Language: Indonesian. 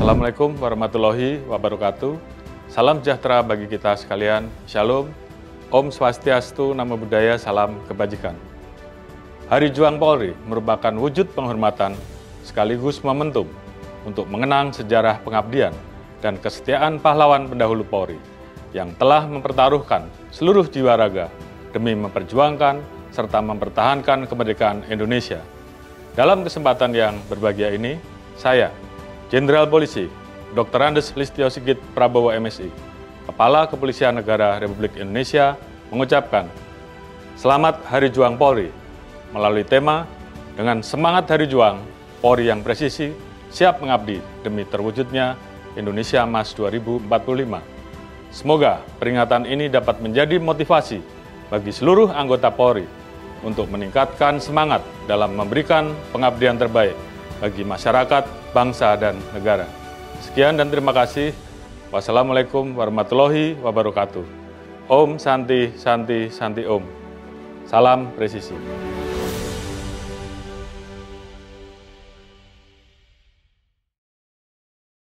Assalamualaikum warahmatullahi wabarakatuh. Salam sejahtera bagi kita sekalian. Shalom. Om Swastiastu, Namo Buddhaya, Salam Kebajikan. Hari Juang Polri merupakan wujud penghormatan sekaligus momentum untuk mengenang sejarah pengabdian dan kesetiaan pahlawan pendahulu Polri yang telah mempertaruhkan seluruh jiwa raga demi memperjuangkan serta mempertahankan kemerdekaan Indonesia. Dalam kesempatan yang berbahagia ini, saya, Jenderal Polisi Dr. Andes Listio Sigit Prabowo MSI, Kepala Kepolisian Negara Republik Indonesia, mengucapkan Selamat Hari Juang Polri melalui tema dengan semangat Hari Juang, Polri yang presisi, siap mengabdi demi terwujudnya Indonesia Emas 2045. Semoga peringatan ini dapat menjadi motivasi bagi seluruh anggota Polri untuk meningkatkan semangat dalam memberikan pengabdian terbaik bagi masyarakat, bangsa, dan negara. Sekian dan terima kasih. Wassalamualaikum warahmatullahi wabarakatuh. Om Santi Santi Santi Om. Salam presisi.